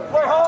go. Play